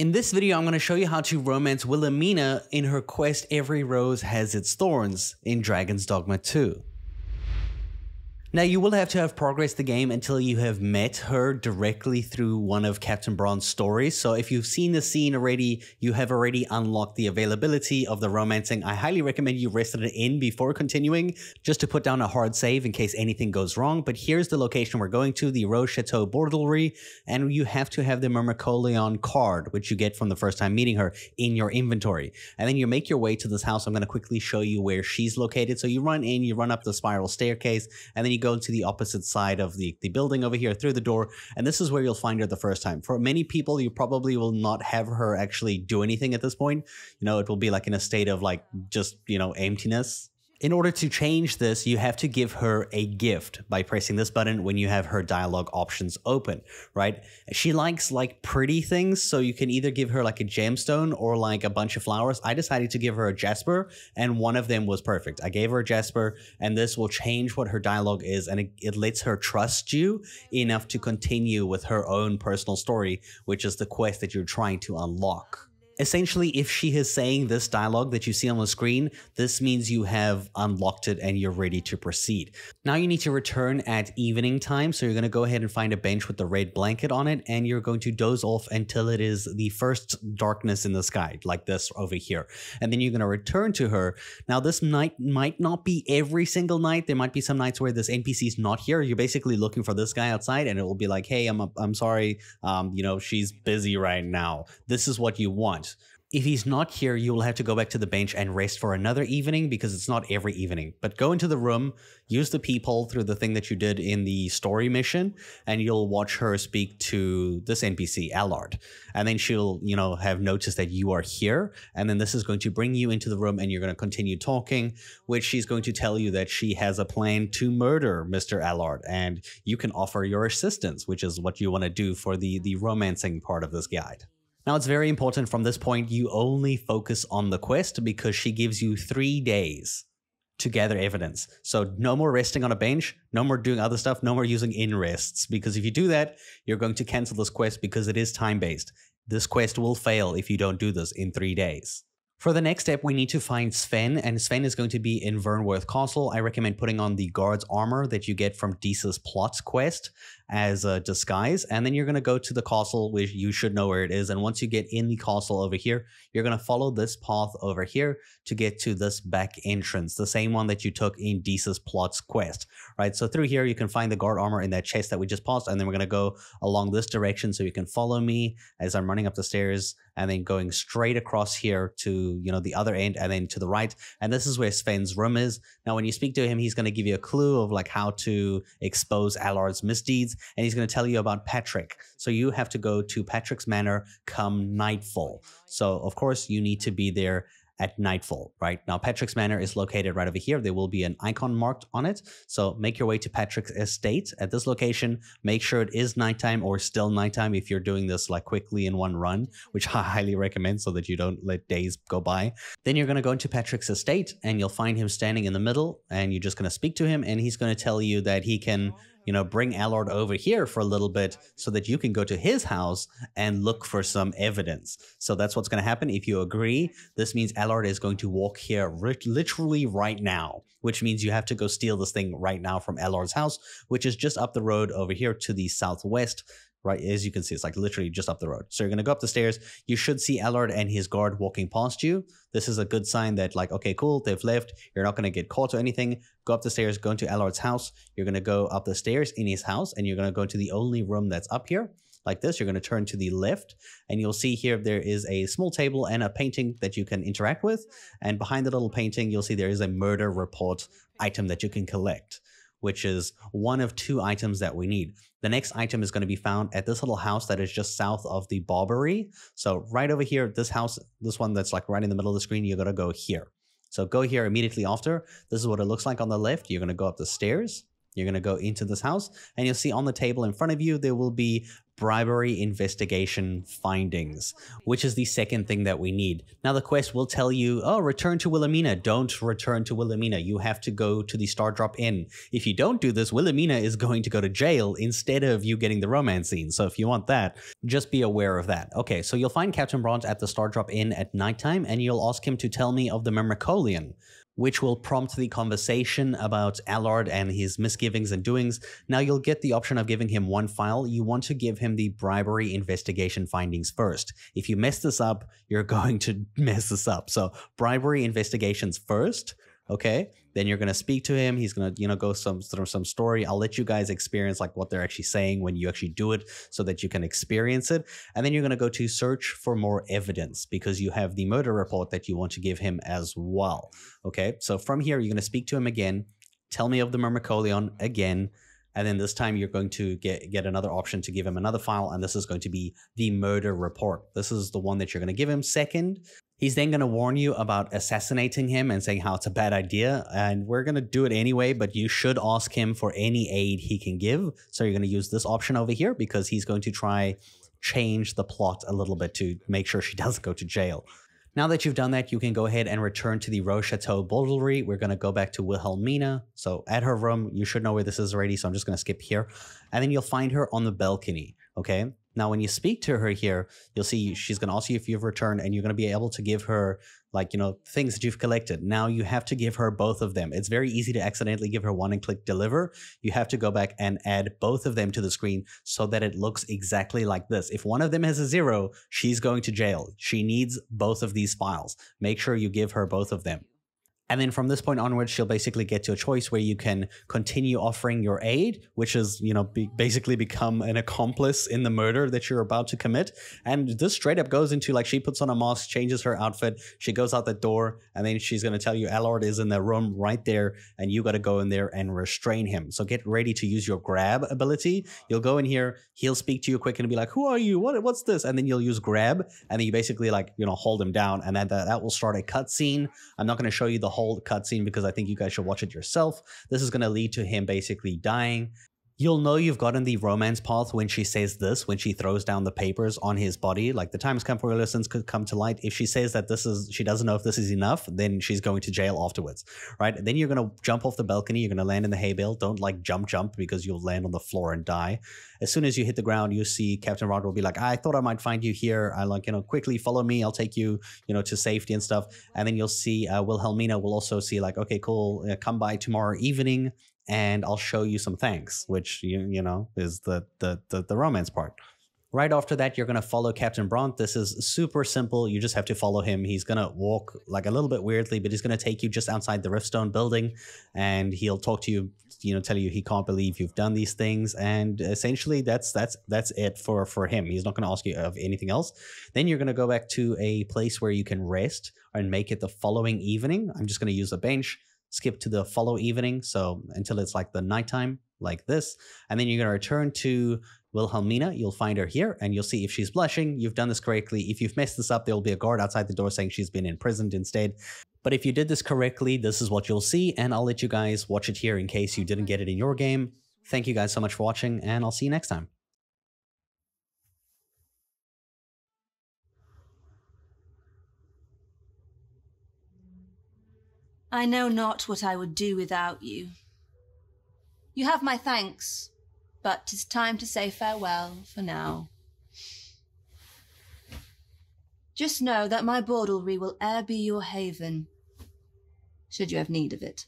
In this video, I'm going to show you how to romance Wilhelmina in her quest Every Rose Has Its Thorns in Dragon's Dogma 2. Now, you will have to have progressed the game until you have met her directly through one of Captain Brant's stories. So, if you've seen the scene already, you have already unlocked the availability of the romancing. I highly recommend you rested it in before continuing, just to put down a hard save in case anything goes wrong. But here's the location we're going to the Rose Chateau Bordelry, and you have to have the Myrmecoleon card, which you get from the first time meeting her, in your inventory. And then you make your way to this house. I'm going to quickly show you where she's located. So, you run in, you run up the spiral staircase, and then you go to the opposite side of the, the building over here through the door. And this is where you'll find her the first time. For many people, you probably will not have her actually do anything at this point. You know, it will be like in a state of like just, you know, emptiness in order to change this, you have to give her a gift by pressing this button when you have her dialogue options open, right? She likes like pretty things, so you can either give her like a gemstone or like a bunch of flowers. I decided to give her a jasper, and one of them was perfect. I gave her a jasper, and this will change what her dialogue is, and it, it lets her trust you enough to continue with her own personal story, which is the quest that you're trying to unlock. Essentially, if she is saying this dialogue that you see on the screen, this means you have unlocked it and you're ready to proceed. Now you need to return at evening time, so you're going to go ahead and find a bench with the red blanket on it, and you're going to doze off until it is the first darkness in the sky, like this over here. And then you're going to return to her. Now, this night might not be every single night. There might be some nights where this NPC is not here. You're basically looking for this guy outside, and it will be like, hey, I'm, I'm sorry, um, you know, she's busy right now. This is what you want. If he's not here, you will have to go back to the bench and rest for another evening because it's not every evening. But go into the room, use the peephole through the thing that you did in the story mission, and you'll watch her speak to this NPC, Allard. And then she'll, you know, have noticed that you are here. And then this is going to bring you into the room and you're going to continue talking, which she's going to tell you that she has a plan to murder Mr. Allard. And you can offer your assistance, which is what you want to do for the, the romancing part of this guide. Now, it's very important from this point you only focus on the quest because she gives you three days to gather evidence. So, no more resting on a bench, no more doing other stuff, no more using in rests. Because if you do that, you're going to cancel this quest because it is time based. This quest will fail if you don't do this in three days. For the next step, we need to find Sven, and Sven is going to be in Vernworth Castle. I recommend putting on the guard's armor that you get from Disa's Plot quest as a disguise, and then you're going to go to the castle, which you should know where it is. And once you get in the castle over here, you're going to follow this path over here to get to this back entrance, the same one that you took in Disa's Plot's quest, right? So through here, you can find the guard armor in that chest that we just passed, and then we're going to go along this direction so you can follow me as I'm running up the stairs and then going straight across here to you know the other end and then to the right. And this is where Sven's room is. Now when you speak to him he's going to give you a clue of like how to expose Allard's misdeeds and he's going to tell you about Patrick. So you have to go to Patrick's manor come nightfall. So of course you need to be there at nightfall, right? Now, Patrick's Manor is located right over here. There will be an icon marked on it. So make your way to Patrick's estate at this location. Make sure it is nighttime or still nighttime if you're doing this like quickly in one run, which I highly recommend so that you don't let days go by. Then you're going to go into Patrick's estate and you'll find him standing in the middle and you're just going to speak to him and he's going to tell you that he can you know, bring Allard over here for a little bit so that you can go to his house and look for some evidence. So that's what's going to happen. If you agree, this means Allard is going to walk here literally right now, which means you have to go steal this thing right now from Allard's house, which is just up the road over here to the southwest right? As you can see, it's like literally just up the road. So you're going to go up the stairs. You should see Allard and his guard walking past you. This is a good sign that like, okay, cool, they've left. You're not going to get caught or anything. Go up the stairs, go into Allard's house. You're going to go up the stairs in his house and you're going to go to the only room that's up here like this. You're going to turn to the left and you'll see here there is a small table and a painting that you can interact with. And behind the little painting, you'll see there is a murder report item that you can collect which is one of two items that we need. The next item is going to be found at this little house that is just south of the Barbary. So right over here, this house, this one that's like right in the middle of the screen, you're going to go here. So go here immediately after. This is what it looks like on the left. You're going to go up the stairs. You're going to go into this house and you'll see on the table in front of you, there will be bribery investigation findings, which is the second thing that we need. Now, the quest will tell you, oh, return to Wilhelmina. Don't return to Wilhelmina. You have to go to the Star Drop Inn. If you don't do this, Wilhelmina is going to go to jail instead of you getting the romance scene. So if you want that, just be aware of that. Okay, so you'll find Captain Brant at the Star Drop Inn at nighttime, and you'll ask him to tell me of the Myrmecoleon which will prompt the conversation about Allard and his misgivings and doings. Now you'll get the option of giving him one file. You want to give him the bribery investigation findings first. If you mess this up, you're going to mess this up. So bribery investigations first, okay? Then you're gonna speak to him. He's gonna, you know, go some through some story. I'll let you guys experience like what they're actually saying when you actually do it, so that you can experience it. And then you're gonna go to search for more evidence because you have the murder report that you want to give him as well. Okay, so from here you're gonna speak to him again. Tell me of the Myrmecoleon again. And then this time you're going to get, get another option to give him another file, and this is going to be the murder report. This is the one that you're going to give him second. He's then going to warn you about assassinating him and saying how it's a bad idea. And we're going to do it anyway, but you should ask him for any aid he can give. So you're going to use this option over here because he's going to try change the plot a little bit to make sure she doesn't go to jail. Now that you've done that, you can go ahead and return to the Rose Chateau Bouldlery. We're going to go back to Wilhelmina. So at her room, you should know where this is already, so I'm just going to skip here. And then you'll find her on the balcony, okay? Now, when you speak to her here, you'll see mm-hmm. she's going to ask you if you've returned, and you're going to be able to give her, like, you know, things that you've collected. Now, you have to give her both of them. It's very easy to accidentally give her one and click deliver. You have to go back and add both of them to the screen so that it looks exactly like this. If one of them has a zero, she's going to jail. She needs both of these files. Make sure you give her both of them. And then from this point onwards, she'll basically get to a choice where you can continue offering your aid, which is, you know, be basically become an accomplice in the murder that you're about to commit. And this straight up goes into like she puts on a mask, changes her outfit, she goes out the door, and then she's going to tell you Allard is in the room right there, and you got to go in there and restrain him. So get ready to use your grab ability. You'll go in here, he'll speak to you quick and be like, Who are you? What, what's this? And then you'll use grab, and then you basically like, you know, hold him down, and then that, that will start a cutscene. I'm not going to show you the whole cutscene because I think you guys should watch it yourself. This is going to lead to him basically dying. You'll know you've gotten the romance path when she says this, when she throws down the papers on his body. Like the times come for lessons could come to light. If she says that this is, she doesn't know if this is enough, then she's going to jail afterwards, right? Then you're going to jump off the balcony. You're going to land in the hay bale. Don't like jump, jump because you'll land on the floor and die. As soon as you hit the ground, you see Captain Rod will be like, I thought I might find you here. I like, you know, quickly follow me. I'll take you, you know, to safety and stuff. And then you'll see uh, Wilhelmina will also see like, okay, cool. Uh, come by tomorrow evening and I'll show you some thanks, which you you know is the the the, the romance part. Right after that, you're gonna follow Captain Brant. This is super simple. You just have to follow him. He's gonna walk like a little bit weirdly, but he's gonna take you just outside the Riftstone building, and he'll talk to you. You know, tell you he can't believe you've done these things, and essentially that's that's that's it for for him. He's not gonna ask you of anything else. Then you're gonna go back to a place where you can rest and make it the following evening. I'm just gonna use a bench skip to the follow evening. So until it's like the nighttime, like this. And then you're going to return to Wilhelmina. You'll find her here and you'll see if she's blushing. You've done this correctly. If you've messed this up, there will be a guard outside the door saying she's been imprisoned instead. But if you did this correctly, this is what you'll see. And I'll let you guys watch it here in case you didn't get it in your game. Thank you guys so much for watching and I'll see you next time. I know not what I would do without you. You have my thanks, but 'tis time to say farewell for now. Just know that my baudelry will e'er be your haven, should you have need of it.